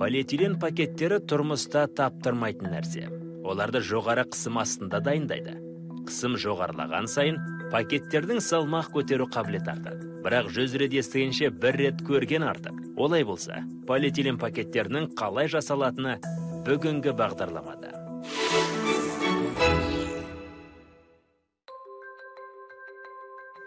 полиэтилен пакеттері тұрмыста таптырмайтын нәрсе. Оларды жоғары қысым астында дайындайды. Қысым жоғарылаған сайын пакеттердің салмақ көтеру қабілеті артады. Бірақ жүз рет естігенше бір рет көрген артық. Олай болса полиэтилен пакеттерінің қалай жасалатыны бүгінгі бағдарламада.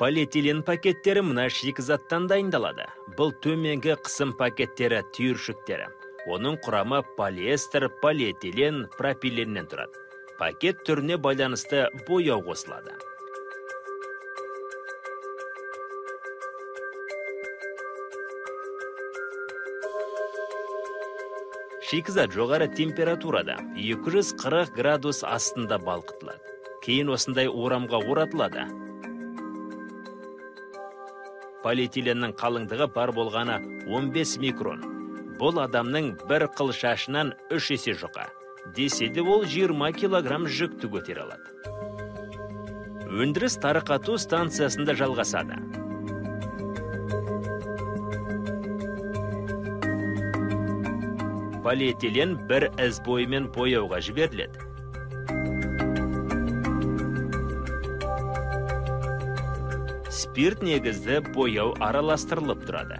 Полиэтилен пакеттері мына шикізаттан дайындалады. Бұл төменгі қысым пакеттері түйіршіктері. Оның құрамы полиэстер полиэтилен пропиленнен тұрады. Пакет түріне байланысты бояу қосылады. Шикізат жоғары температурада 240 градус астында балқытылады. Кейін осындай орамға оратылады. Полиэтиленнің қалыңдығы бар болғаны 15 микрон. Бұл адамның бір қыл шашынан үш есе жұқа. Десе де ол 20 килограмм жүкті көтере алады. Өндіріс тарқату станциясында жалғасады. Полиэтилен бір із бойымен бояуға жіберіледі. Спирт негізді бояу араластырылып тұрады.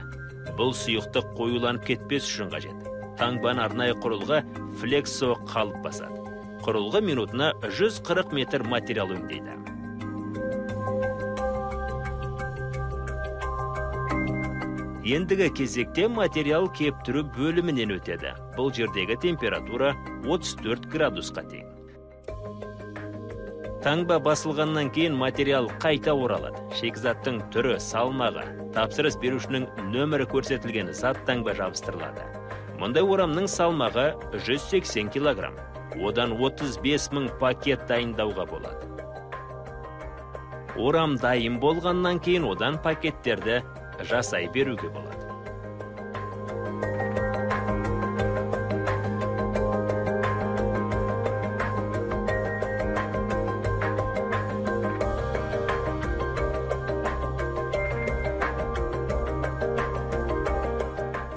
Бұл сұйықтық қоюланып кетпес үшін қажет. Таңбаны арнайы құрылғы флексо қалып басады. Құрылғы минутына 140 метр материал өңдейді. Ендігі кезекте материал кептіру бөлімінен өтеді. Бұл жердегі температура 34 градусқа тең. Таңба басылғаннан кейін материал қайта оралады. Шикізаттың түрі салмағы тапсырыс берушінің нөмірі көрсетілген зат таңба жабыстырылады. Мұндай орамның салмағы 180 килограмм. Одан 35 мың пакет дайындауға болады. Орам дайын болғаннан кейін одан пакеттерді жасай беруге болады.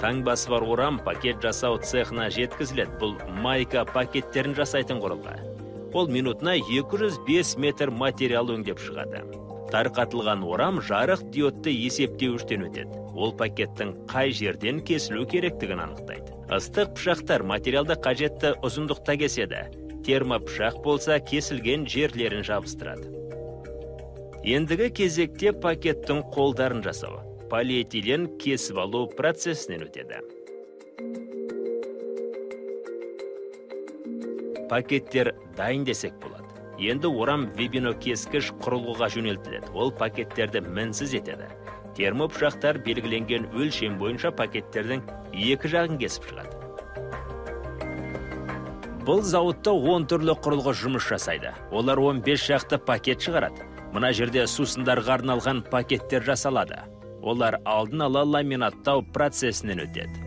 Таңбасы бар орам пакет жасау цехына жеткізіледі. Бұл майка пакеттерін жасайтын құрылғы. Ол минутына 205 метр материал өңдеп шығады. Тарқатылған орам жарық диодты есептеуіштен өтеді. Ол пакеттің қай жерден кесілу керектігін анықтайды. Ыстық пышақтар материалды қажетті ұзындықта кеседі. Термопышақ болса кесілген жерлерін жабыстырады. Ендігі кезекте пакеттің қолдарын жасау. Полиэтилен кесіп алу процесінен өтеді пакеттер дайын десек болады. Енді орам вебино кескіш құрылғыға жөнелтіледі. Ол пакеттерді мінсіз етеді. Термопышақтар белгіленген өлшем бойынша пакеттердің екі жағын кесіп шығады. Бұл зауытта 10 түрлі құрылғы жұмыс жасайды. Олар 15 шақты пакет шығарады. Мына жерде сусындарға арналған пакеттер жасалады. Олар алдын ала ламинаттау процесінен өтеді.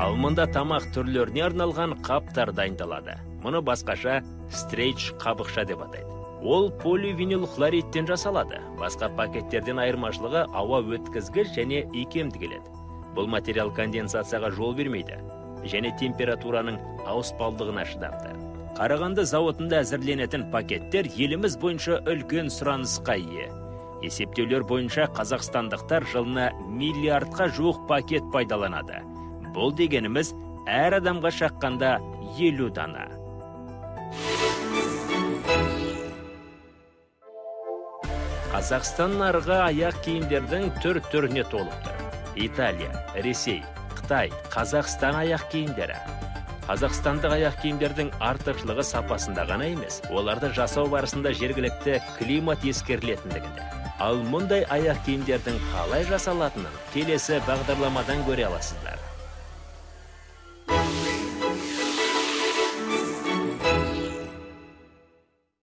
Ал мұнда тамақ түрлеріне арналған қаптар дайындалады. Мұны басқаша стрейч қабықша деп атайды. Ол поливинил хлоридтен жасалады. Басқа пакеттерден айырмашылығы ауа өткізгіш және икемді келеді. Бұл материал конденсацияға жол бермейді және температураның ауыспалдығына шыдамды. Қарағанды зауытында әзірленетін пакеттер еліміз бойынша үлкен сұранысқа ие. Есептеулер бойынша қазақстандықтар жылына миллиардқа жуық пакет пайдаланады. Бұл дегеніміз әр адамға шаққанда елу дана. Қазақстан нарығы аяқ киімдердің түр түріне толып тұр италия ресей қытай қазақстан аяқ киімдері. Қазақстандық аяқ киімдердің артықшылығы сапасында ғана емес оларды жасау барысында жергілікті климат ескерілетіндігінде. Ал мұндай аяқ киімдердің қалай жасалатынын келесі бағдарламадан көре аласыздар.